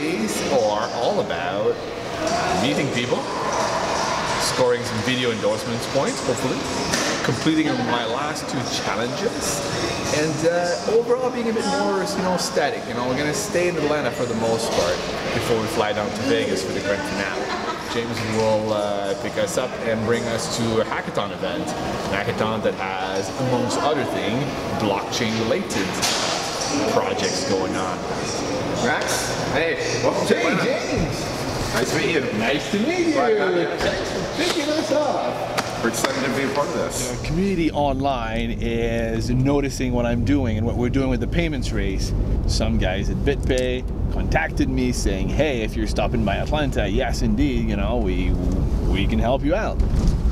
days are all about meeting people, scoring some video endorsements points, hopefully, completing my last two challenges, and uh, overall being a bit more, you know, static. You know, we're gonna stay in Atlanta for the most part before we fly down to Vegas for the grand finale. James will uh, pick us up and bring us to a hackathon event, an hackathon that has, amongst other things, blockchain-related projects going on. Max, hey, welcome to Hey, James! Nice to meet you. Nice to meet you! Thanks for picking us up! We're excited to be a part of this. The community online is noticing what I'm doing and what we're doing with the payments race. Some guys at BitPay contacted me saying, "Hey, if you're stopping by Atlanta, yes, indeed, you know, we we can help you out."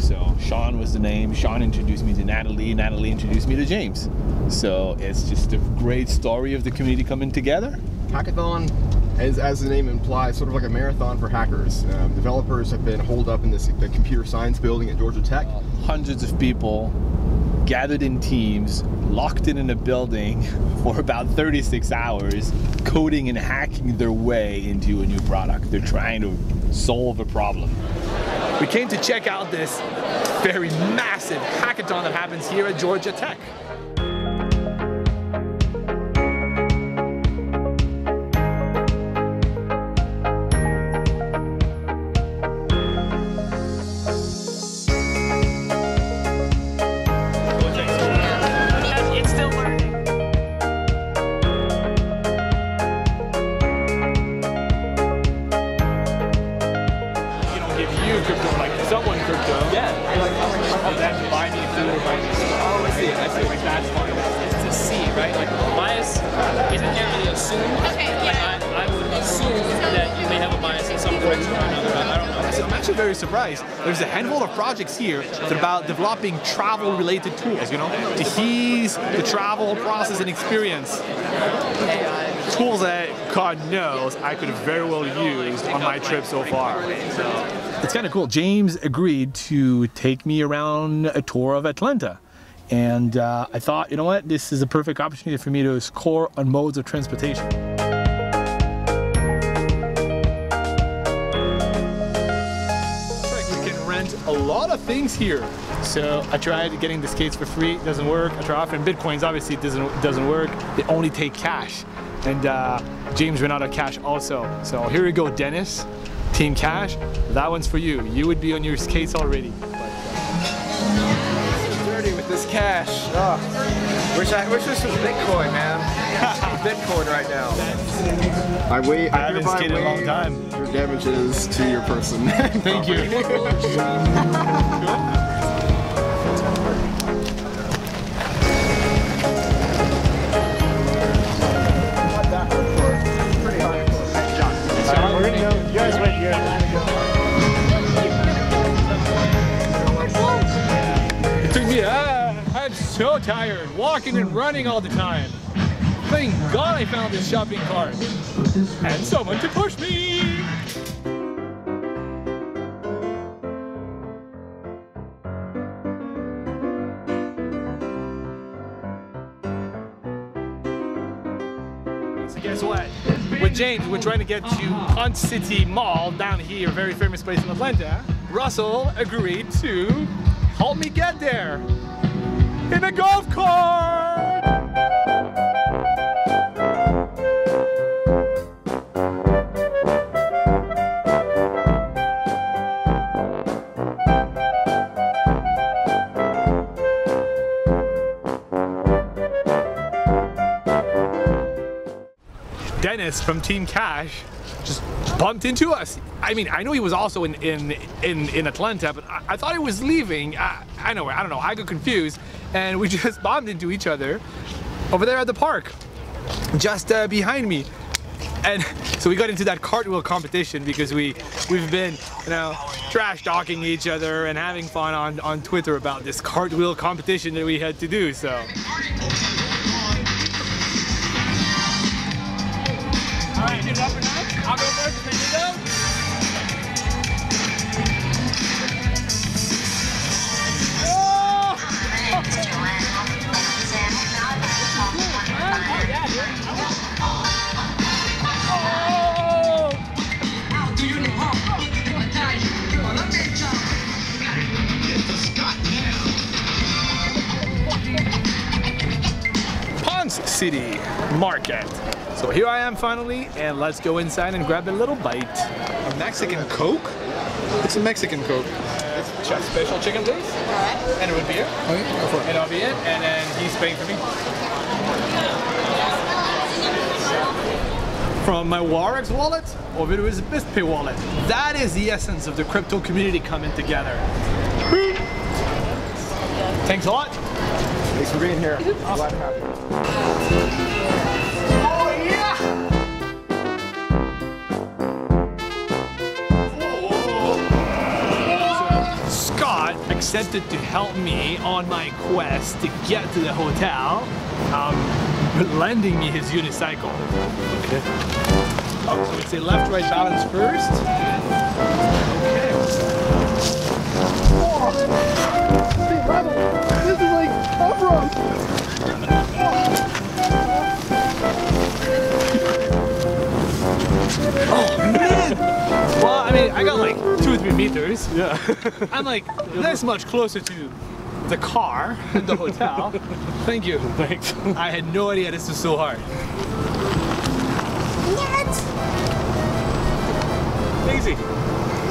So Sean was the name. Sean introduced me to Natalie. Natalie introduced me to James. So it's just a great story of the community coming together. Hackathon, as, as the name implies, sort of like a marathon for hackers. Um, developers have been holed up in this the computer science building at Georgia Tech. Hundreds of people gathered in teams, locked in in a building for about 36 hours, coding and hacking their way into a new product. They're trying to solve a problem. We came to check out this very massive hackathon that happens here at Georgia Tech. Yeah. Like, oh, that's buy me food or buy me Oh, I see. I see. Like that's to see, right? Like bias isn't really assumed. Okay, Like yeah. I, I would assume that you may have a bias in some direction or another. but I don't know. So I'm actually very surprised. There's a handful of projects here that are about developing travel-related tools, you know, to ease the travel process and experience. Tools that God knows I could have very well used on my trip so far. It's kind of cool. James agreed to take me around a tour of Atlanta. And uh, I thought, you know what, this is a perfect opportunity for me to score on modes of transportation. a lot of things here. So I tried getting the skates for free, it doesn't work. I tried offering bitcoins, obviously it doesn't doesn't work. They only take cash. And uh, James ran out of cash also. So here we go, Dennis, Team Cash. That one's for you. You would be on your skates already. Dirty with this cash. Oh, wish I wish this was Bitcoin, man. Bitcoin right now. I wait. I haven't hereby skated a long time. Your damages to your person. Thank you. You walking and running all the time. Thank God I found this shopping cart. And someone to push me. So guess what? With James, we're trying to get to Ponce City Mall down here, a very famous place in Atlanta. Russell agreed to help me get there in a golf cart. Dennis from Team Cash just bumped into us. I mean, I know he was also in in in, in Atlanta, but I, I thought he was leaving. I, I know, I don't know. I got confused, and we just bombed into each other over there at the park, just uh, behind me. And so we got into that cartwheel competition because we we've been you know trash talking each other and having fun on on Twitter about this cartwheel competition that we had to do. So. City Market. So here I am finally, and let's go inside and grab a little bite. A Mexican Coke? It's a Mexican Coke. Chef special chicken, please. And it would be it. Oh, okay, go for And I'll be it, and then he's paying for me. From my Wirex wallet over to his BitPay wallet. That is the essence of the crypto community coming together. Thanks a lot. Thanks for being here. Glad to have you. Oh yeah! Scott accepted to help me on my quest to get to the hotel, um, lending me his unicycle. Okay. Oh, so it's a left-right balance first. I got like two or three meters. Yeah. I'm like this much closer to the car, and the hotel. Thank you. Thanks. I had no idea this was so hard. What? Daisy.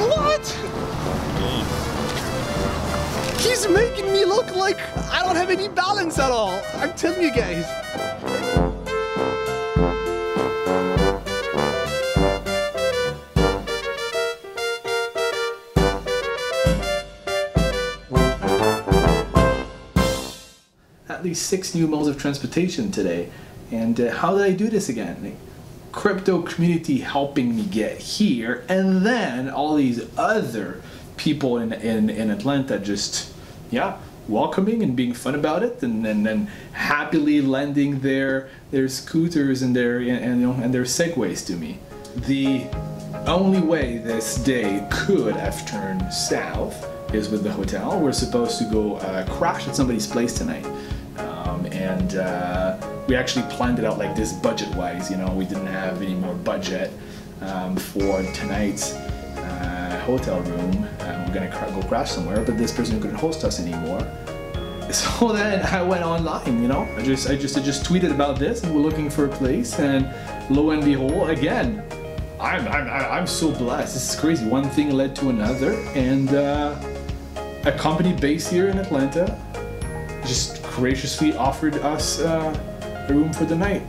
What? He's making me look like I don't have any balance at all. I'm telling you guys. At least six new modes of transportation today. And uh, how did I do this again? Crypto community helping me get here, and then all these other people in, in, in Atlanta just, yeah, welcoming and being fun about it, and then and, happily lending their their scooters and their and, and, you know and their segways to me. The only way this day could have turned south is with the hotel. We're supposed to go uh, crash at somebody's place tonight. Um, and uh, we actually planned it out like this budget wise, you know, we didn't have any more budget um, for tonight's uh, hotel room. Uh, we're gonna cr- go crash somewhere, but this person couldn't host us anymore. So then I went online, you know. I just, I just, I just tweeted about this, and we're looking for a place. And lo and behold, again, I'm, I'm, I'm so blessed. This is crazy. One thing led to another, and uh, a company based here in Atlanta just graciously offered us uh, a room for the night.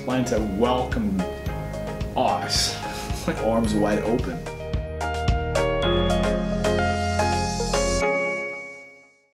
Atlanta welcomed us, like arms wide open.